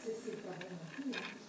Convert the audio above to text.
Sesimpelannya.